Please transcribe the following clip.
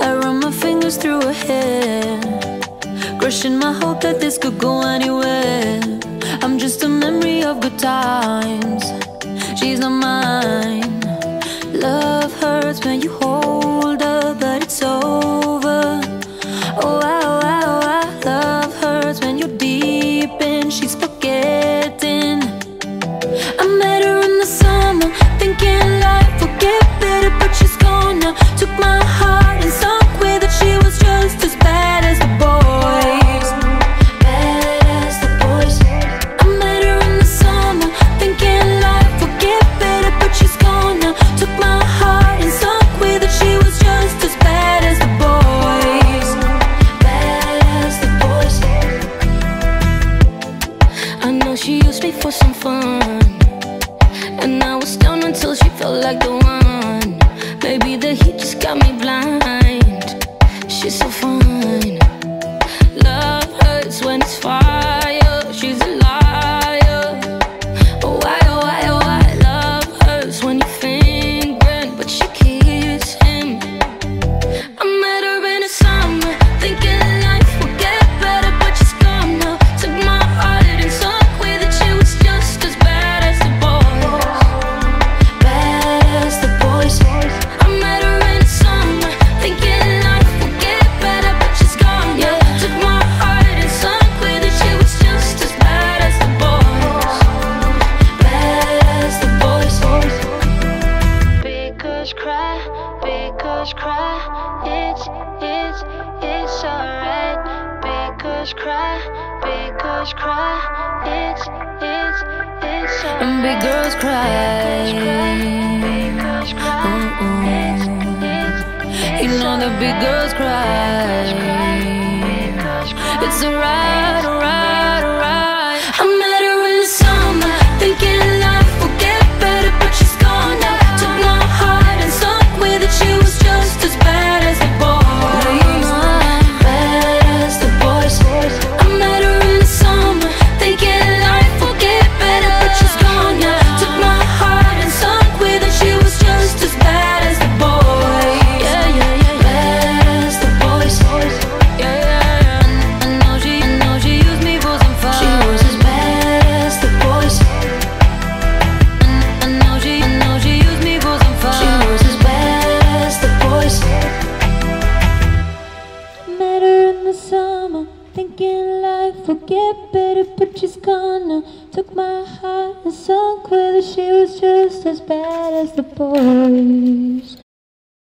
I run my fingers through her hair Crushing my hope that this could go anywhere. I'm just a memory of good times. She's not my asked me for some fun. And I was down until she felt like the one. Maybe the heat just got me blind. She's so fun. girls cry, big girls cry. It's, it's, it's so big girls cry. Ooh. It's, you know the big girls cry. Big girls cry. It's alright. summer, thinking life will get better, but she's gonna. Took my heart and sunk where the She was just as bad as the boy.